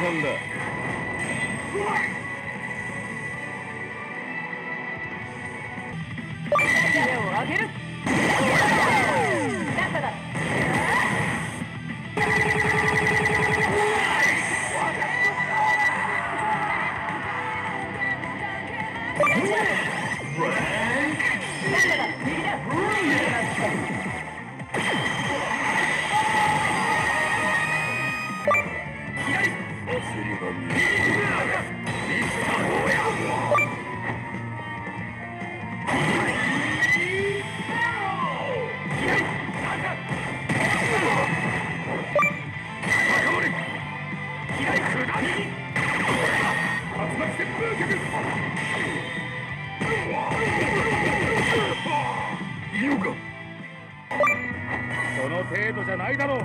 間だ手を上げる。中だ中だ右だ。その程度じゃないだろう。